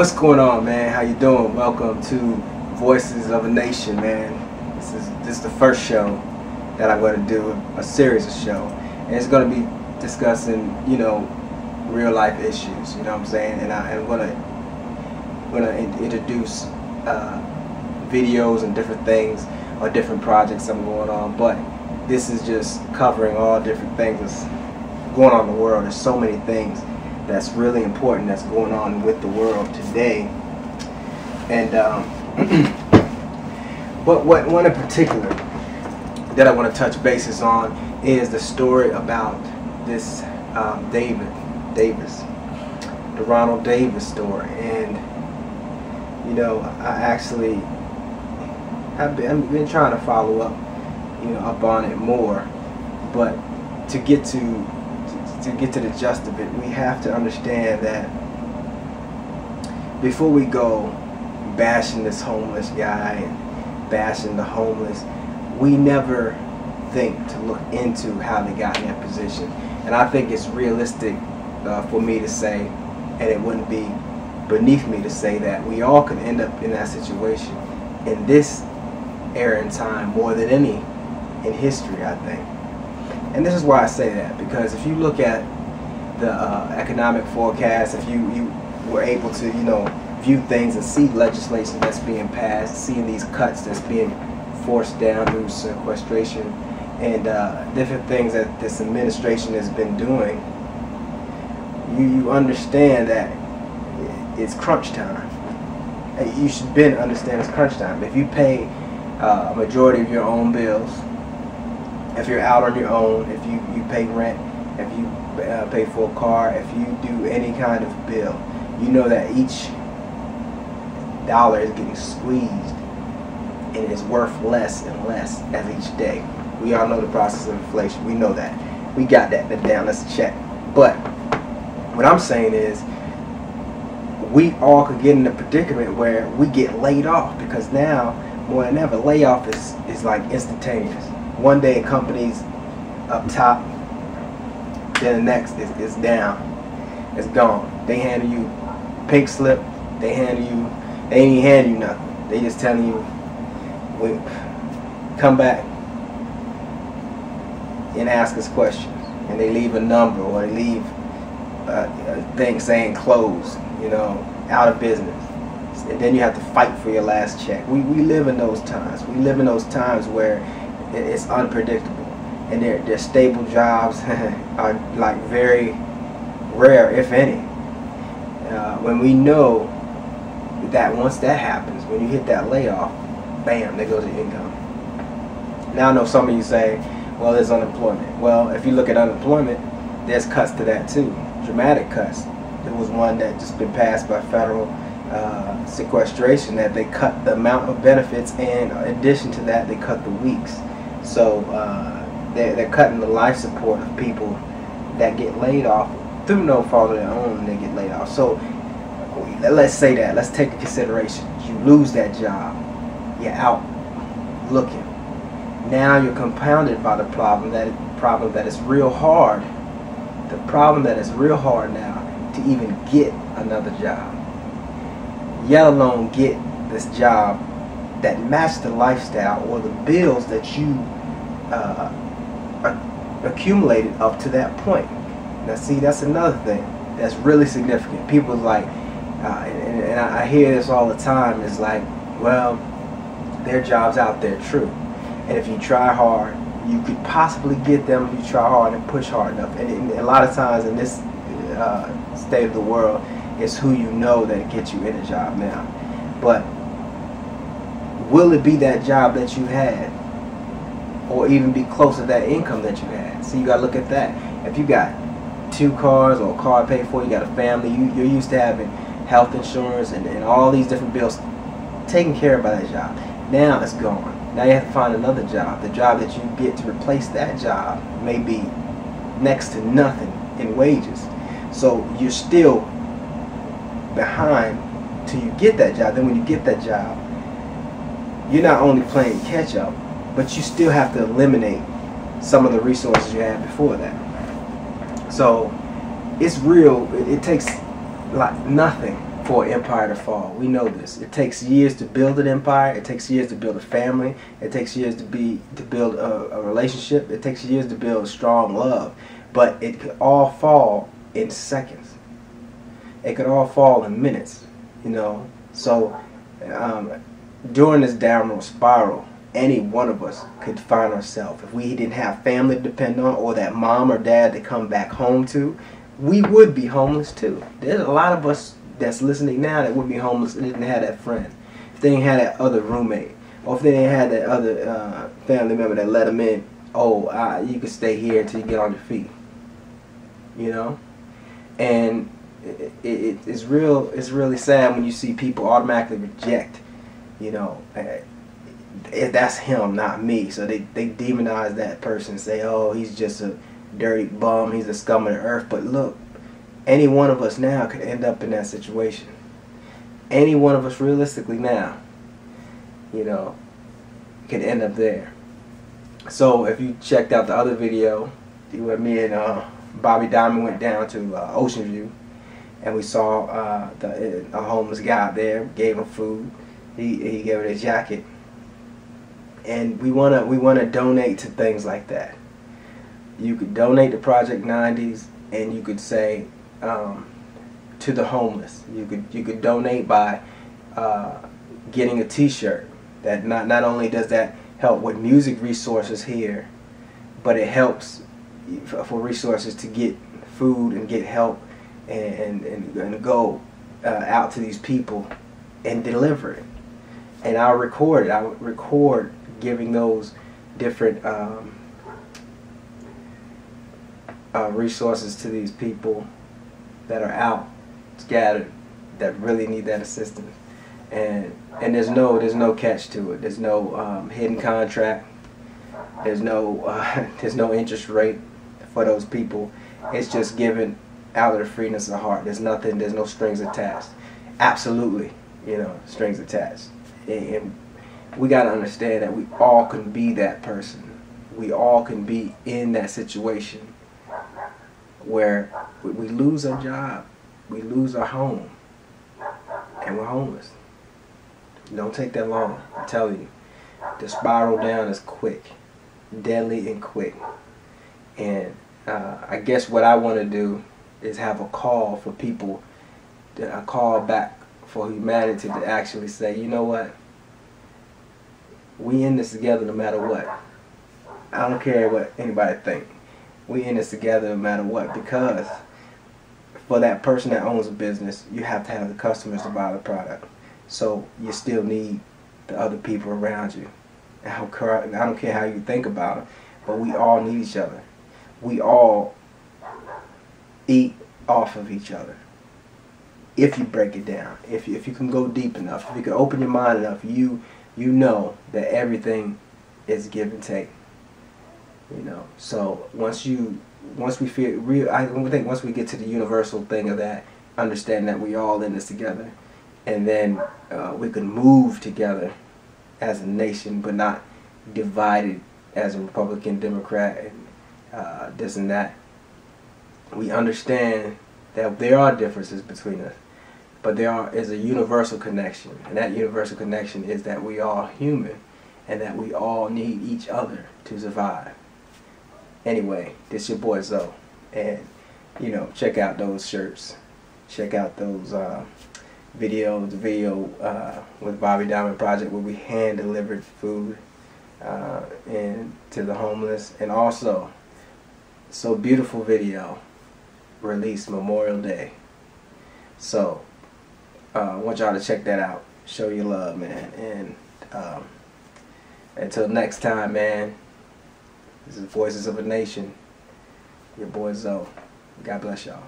What's going on, man? How you doing? Welcome to Voices of a Nation, man. This is this is the first show that I'm going to do a series of show, and it's going to be discussing, you know, real life issues. You know what I'm saying? And I, am going to going to in, introduce uh, videos and different things or different projects I'm going on, but this is just covering all different things that's going on in the world. There's so many things that's really important that's going on with the world today. And um, but what one in particular that I want to touch bases on is the story about this um, David Davis, the Ronald Davis story, and you know I actually have been, I've been trying to follow up, you know, up on it more, but to get to to get to the gist of it, we have to understand that before we go bashing this homeless guy and bashing the homeless, we never think to look into how they got in that position. And I think it's realistic uh, for me to say, and it wouldn't be beneath me to say that we all could end up in that situation in this era and time more than any in history, I think. And this is why I say that, because if you look at the uh, economic forecast, if you, you were able to, you know, view things and see legislation that's being passed, seeing these cuts that's being forced down through sequestration, and uh, different things that this administration has been doing, you, you understand that it's crunch time. You should been understand it's crunch time. If you pay uh, a majority of your own bills, if you're out on your own, if you, you pay rent, if you uh, pay for a car, if you do any kind of bill, you know that each dollar is getting squeezed and it's worth less and less as each day. We all know the process of inflation. We know that. We got that down. Let's check. But what I'm saying is we all could get in a predicament where we get laid off because now more than ever layoff is, is like instantaneous one day companies up top, then the next is, is down. It's gone. They handle you pink slip. They handle you. They ain't even hand you nothing. They just telling you, we come back and ask us questions, and they leave a number or they leave a, a thing saying closed. You know, out of business. And then you have to fight for your last check. We, we live in those times. We live in those times where it's unpredictable. And their, their stable jobs are like very rare if any. Uh, when we know that once that happens when you hit that layoff bam there goes your income. Now I know some of you say well there's unemployment. Well if you look at unemployment there's cuts to that too. Dramatic cuts. There was one that just been passed by federal uh, sequestration that they cut the amount of benefits and in addition to that they cut the weeks so uh, they're, they're cutting the life support of people that get laid off through no fault of their own. They get laid off. So let's say that. Let's take into consideration. You lose that job. You're out looking. Now you're compounded by the problem that problem that is real hard. The problem that is real hard now to even get another job. Yet alone get this job that match the lifestyle or the bills that you uh, accumulated up to that point. Now, see, that's another thing that's really significant. People like, uh, and, and I hear this all the time, is like, well, their job's out there, true. And if you try hard, you could possibly get them if you try hard and push hard enough. And, and a lot of times in this uh, state of the world, it's who you know that gets you in a job now. But will it be that job that you had? Or even be close to that income that you had? So you gotta look at that. If you got two cars or a car paid for, you got a family, you, you're used to having health insurance and, and all these different bills taken care of by that job. Now it's gone. Now you have to find another job. The job that you get to replace that job may be next to nothing in wages. So you're still behind till you get that job. Then when you get that job, you're not only playing catch up, but you still have to eliminate some of the resources you had before that. So it's real. It, it takes like nothing for an empire to fall. We know this. It takes years to build an empire. It takes years to build a family. It takes years to be to build a, a relationship. It takes years to build strong love. But it could all fall in seconds. It could all fall in minutes. You know. So um, during this downward spiral, any one of us could find ourselves. If we didn't have family to depend on or that mom or dad to come back home to we would be homeless too. There's a lot of us that's listening now that would be homeless and didn't have that friend if they didn't have that other roommate or if they didn't have that other uh, family member that let them in. Oh uh, you can stay here until you get on your feet you know? And it, it, it's real it's really sad when you see people automatically reject you know that's him, not me. So they, they demonize that person, say, oh, he's just a dirty bum, he's a scum of the earth. But look, any one of us now could end up in that situation. Any one of us realistically now, you know, could end up there. So if you checked out the other video, where me and uh, Bobby Diamond went down to uh, Ocean View, and we saw uh, the, a homeless guy there, gave him food. He, he gave it a jacket and we want to we want to donate to things like that. You could donate to Project 90s, and you could say um, to the homeless. You could you could donate by uh, getting a T-shirt. That not not only does that help with music resources here, but it helps for resources to get food and get help and and, and go uh, out to these people and deliver it. And I'll record it. I will record giving those different um, uh, resources to these people that are out scattered that really need that assistance. And and there's no there's no catch to it. There's no um, hidden contract. There's no uh, there's no interest rate for those people. It's just given out of the freeness of the heart. There's nothing there's no strings attached. Absolutely you know strings attached and we got to understand that we all can be that person. We all can be in that situation where we lose our job, we lose our home, and we're homeless. Don't take that long. I'm telling you. The spiral down is quick, deadly and quick. And uh, I guess what I want to do is have a call for people, that a call back for humanity to actually say, you know what? we in this together no matter what. I don't care what anybody think. We in this together no matter what because for that person that owns a business, you have to have the customers to buy the product. So you still need the other people around you. I don't care, I don't care how you think about it, but we all need each other. We all eat off of each other. If you break it down, if you, if you can go deep enough, if you can open your mind enough, you you know that everything is give and take. You know, so once you once we feel real, I think once we get to the universal thing of that, understand that we all in this together, and then uh, we can move together as a nation, but not divided as a Republican, Democrat, and uh, this and that. We understand that there are differences between us but there are, is a universal connection, and that universal connection is that we are human, and that we all need each other to survive. Anyway, this your boy Zoe, and you know, check out those shirts, check out those uh, videos, the video uh, with Bobby Diamond Project where we hand delivered food uh, and to the homeless, and also, so beautiful video released Memorial Day. So uh, I want y'all to check that out. Show your love, man. And um, until next time, man, this is Voices of a Nation. Your boy Zoe. God bless y'all.